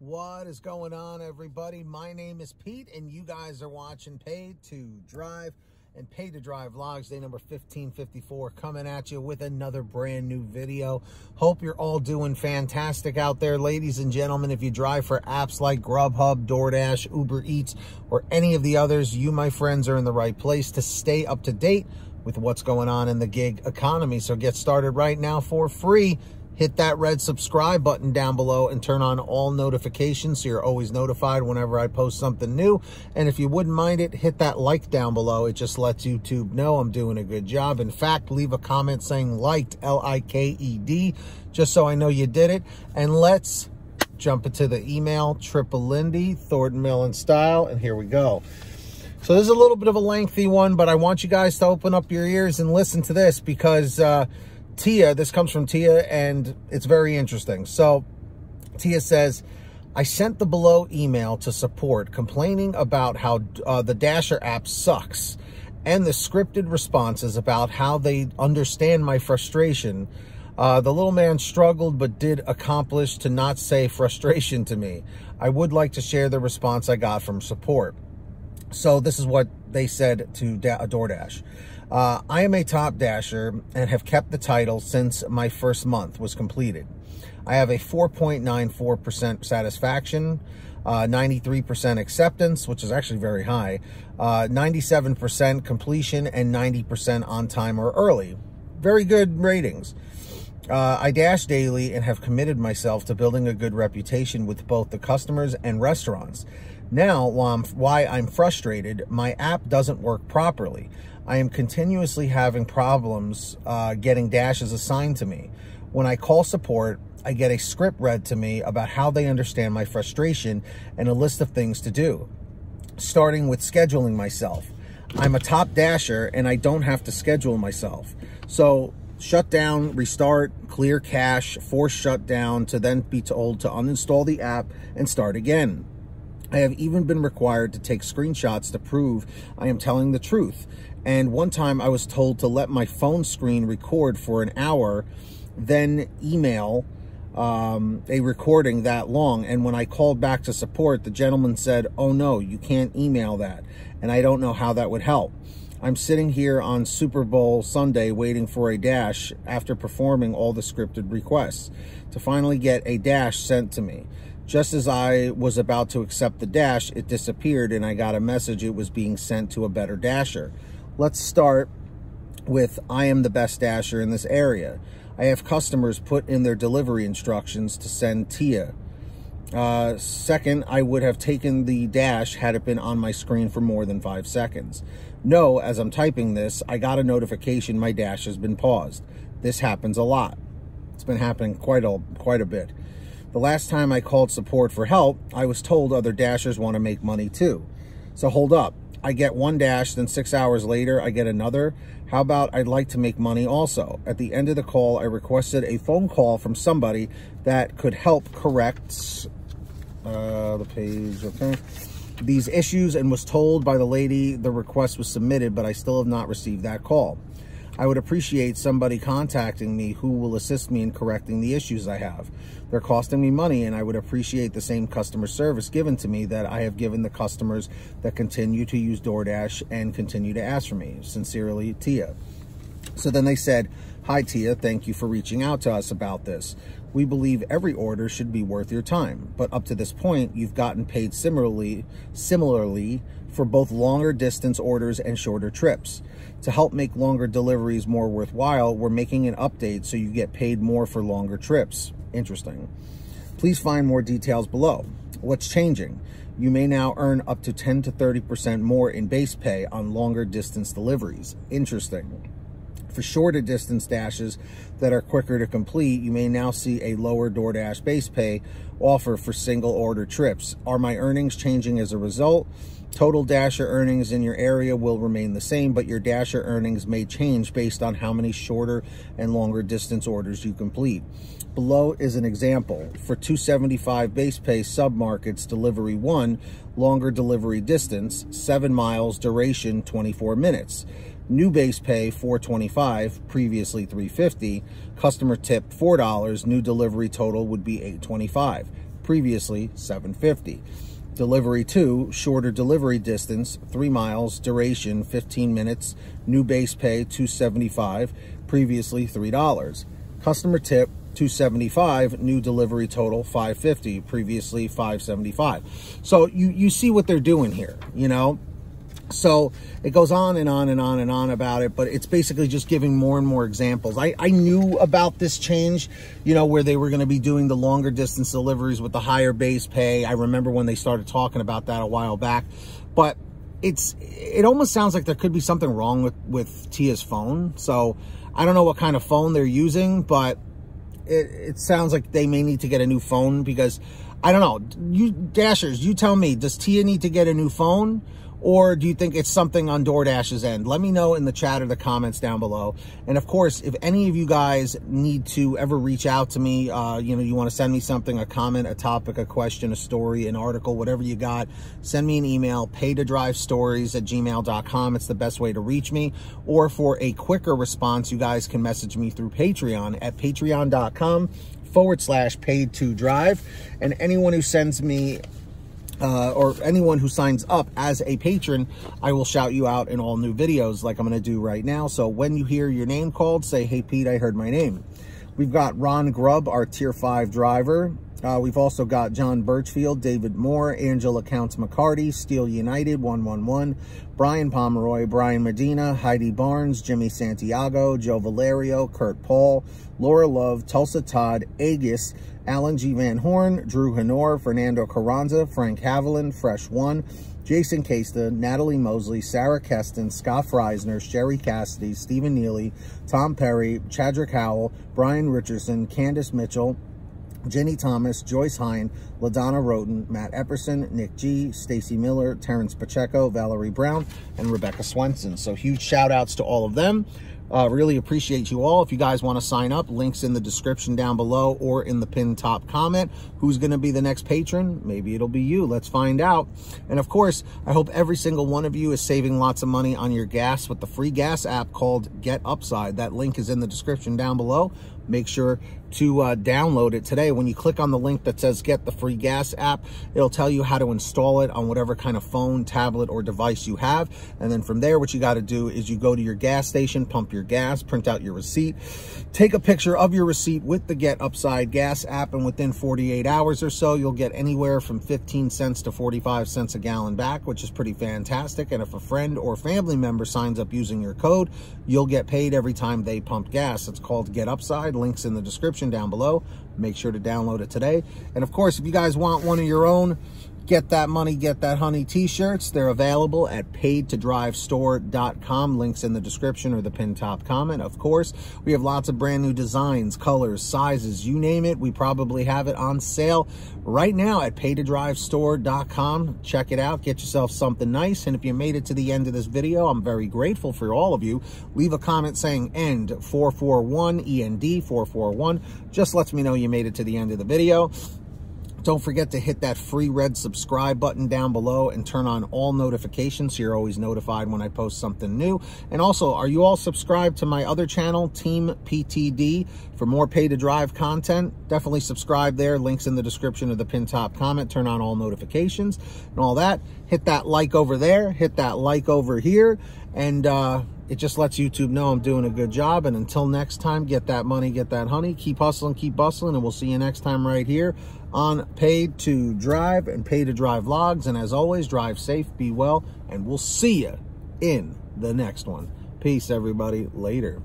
What is going on, everybody? My name is Pete, and you guys are watching Paid to Drive and Paid to Drive Vlogs, day number 1554, coming at you with another brand new video. Hope you're all doing fantastic out there, ladies and gentlemen. If you drive for apps like Grubhub, DoorDash, Uber Eats, or any of the others, you, my friends, are in the right place to stay up to date with what's going on in the gig economy. So get started right now for free hit that red subscribe button down below and turn on all notifications so you're always notified whenever I post something new. And if you wouldn't mind it, hit that like down below. It just lets YouTube know I'm doing a good job. In fact, leave a comment saying liked, L-I-K-E-D, just so I know you did it. And let's jump into the email, Triple Lindy, Thornton Melon Style, and here we go. So this is a little bit of a lengthy one, but I want you guys to open up your ears and listen to this because uh, Tia, this comes from Tia, and it's very interesting. So Tia says, I sent the below email to support complaining about how uh, the Dasher app sucks and the scripted responses about how they understand my frustration. Uh, the little man struggled but did accomplish to not say frustration to me. I would like to share the response I got from support. So this is what they said to da DoorDash. Uh, I am a top dasher and have kept the title since my first month was completed. I have a 4.94% satisfaction, 93% uh, acceptance, which is actually very high, 97% uh, completion, and 90% on time or early. Very good ratings. Uh, I dash daily and have committed myself to building a good reputation with both the customers and restaurants. Now, while I'm, why I'm frustrated, my app doesn't work properly. I am continuously having problems uh, getting dashes assigned to me. When I call support, I get a script read to me about how they understand my frustration and a list of things to do, starting with scheduling myself. I'm a top dasher and I don't have to schedule myself. So shut down, restart, clear cache, force shutdown to then be told to uninstall the app and start again. I have even been required to take screenshots to prove I am telling the truth. And one time I was told to let my phone screen record for an hour, then email um, a recording that long. And when I called back to support, the gentleman said, oh no, you can't email that. And I don't know how that would help. I'm sitting here on Super Bowl Sunday waiting for a dash after performing all the scripted requests to finally get a dash sent to me. Just as I was about to accept the dash, it disappeared and I got a message it was being sent to a better dasher. Let's start with I am the best dasher in this area. I have customers put in their delivery instructions to send Tia. Uh, second, I would have taken the dash had it been on my screen for more than five seconds. No, as I'm typing this, I got a notification my dash has been paused. This happens a lot. It's been happening quite a, quite a bit. The last time I called support for help, I was told other dashers want to make money too. So hold up. I get one dash, then six hours later, I get another. How about I'd like to make money also? At the end of the call, I requested a phone call from somebody that could help correct uh, the page, okay? These issues and was told by the lady the request was submitted, but I still have not received that call. I would appreciate somebody contacting me who will assist me in correcting the issues I have. They're costing me money and I would appreciate the same customer service given to me that I have given the customers that continue to use DoorDash and continue to ask for me. Sincerely, Tia. So then they said, Hi, Tia. Thank you for reaching out to us about this. We believe every order should be worth your time, but up to this point, you've gotten paid similarly, similarly for both longer distance orders and shorter trips. To help make longer deliveries more worthwhile, we're making an update so you get paid more for longer trips. Interesting. Please find more details below. What's changing? You may now earn up to 10 to 30% more in base pay on longer distance deliveries. Interesting. For shorter distance dashes that are quicker to complete, you may now see a lower DoorDash base pay offer for single order trips. Are my earnings changing as a result? Total Dasher earnings in your area will remain the same, but your Dasher earnings may change based on how many shorter and longer distance orders you complete. Below is an example. For 275 base pay submarkets delivery 1, longer delivery distance, 7 miles, duration 24 minutes. New base pay 425, previously 350. Customer tip $4, new delivery total would be 825 previously 750 Delivery 2, shorter delivery distance, 3 miles, duration 15 minutes, new base pay 275 previously $3. Customer tip 275 new delivery total 550 previously 575 so you you see what they're doing here you know so it goes on and on and on and on about it, but it's basically just giving more and more examples. I, I knew about this change, you know, where they were going to be doing the longer distance deliveries with the higher base pay. I remember when they started talking about that a while back, but it's, it almost sounds like there could be something wrong with, with Tia's phone. So I don't know what kind of phone they're using, but it, it sounds like they may need to get a new phone because I don't know. You Dashers, you tell me, does Tia need to get a new phone? Or do you think it's something on DoorDash's end? Let me know in the chat or the comments down below. And of course, if any of you guys need to ever reach out to me, uh, you know, you want to send me something, a comment, a topic, a question, a story, an article, whatever you got, send me an email, pay to drive stories at gmail.com. It's the best way to reach me. Or for a quicker response, you guys can message me through Patreon at patreon.com forward slash paid to drive. And anyone who sends me uh, or anyone who signs up as a patron, I will shout you out in all new videos like I'm going to do right now. So when you hear your name called, say, hey, Pete, I heard my name. We've got Ron Grubb, our Tier 5 driver. Uh, we've also got John Birchfield, David Moore, Angela Counts McCarty, Steel United 111, Brian Pomeroy, Brian Medina, Heidi Barnes, Jimmy Santiago, Joe Valerio, Kurt Paul, Laura Love, Tulsa Todd, Agus, Alan G. Van Horn, Drew Honor, Fernando Carranza, Frank Haviland, Fresh One, Jason Casta, Natalie Mosley, Sarah Keston, Scott Freisner, Sherry Cassidy, Stephen Neely, Tom Perry, Chadrick Howell, Brian Richardson, Candace Mitchell, Jenny Thomas, Joyce Hine, LaDonna Roten, Matt Epperson, Nick G, Stacy Miller, Terrence Pacheco, Valerie Brown, and Rebecca Swenson. So huge shout outs to all of them. Uh, really appreciate you all. If you guys want to sign up, links in the description down below or in the pinned top comment. Who's going to be the next patron? Maybe it'll be you. Let's find out. And of course, I hope every single one of you is saving lots of money on your gas with the free gas app called Get Upside. That link is in the description down below make sure to uh, download it today. When you click on the link that says get the free gas app, it'll tell you how to install it on whatever kind of phone, tablet, or device you have. And then from there, what you got to do is you go to your gas station, pump your gas, print out your receipt, take a picture of your receipt with the Get Upside gas app, and within 48 hours or so, you'll get anywhere from 15 cents to 45 cents a gallon back, which is pretty fantastic. And if a friend or family member signs up using your code, you'll get paid every time they pump gas. It's called Get Upside links in the description down below. Make sure to download it today. And of course, if you guys want one of your own, Get That Money, Get That Honey t-shirts. They're available at paidtodrivestore.com. Links in the description or the pinned top comment. Of course, we have lots of brand new designs, colors, sizes, you name it. We probably have it on sale right now at paidtodrivestore.com. Check it out. Get yourself something nice. And if you made it to the end of this video, I'm very grateful for all of you. Leave a comment saying END 441, END 441. Just lets me know you made it to the end of the video. Don't forget to hit that free red subscribe button down below and turn on all notifications so you're always notified when I post something new. And also, are you all subscribed to my other channel, Team PTD, for more Paid to Drive content? Definitely subscribe there. Links in the description of the pin top comment. Turn on all notifications and all that. Hit that like over there. Hit that like over here. And, uh, it just lets YouTube know I'm doing a good job. And until next time, get that money, get that honey. Keep hustling, keep bustling, and we'll see you next time right here on Paid to Drive and Paid to Drive Vlogs. And as always, drive safe, be well, and we'll see you in the next one. Peace, everybody. Later.